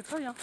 c'est très bien.